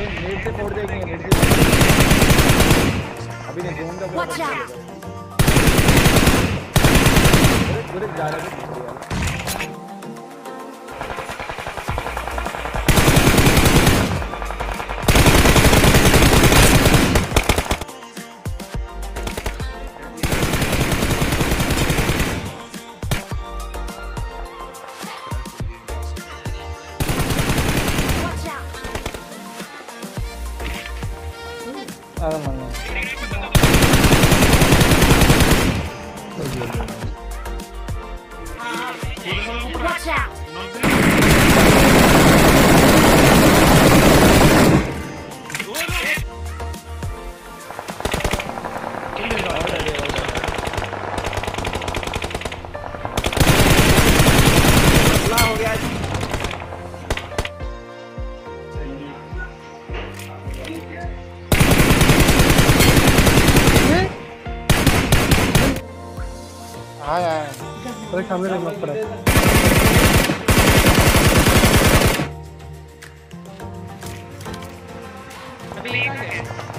Net से फोड़ देंगे नेट से अभी नहीं घूमता पूरा जा रहा है अरे Watch out! आया अरे कैमरे मत पड़ा अभी लेके गए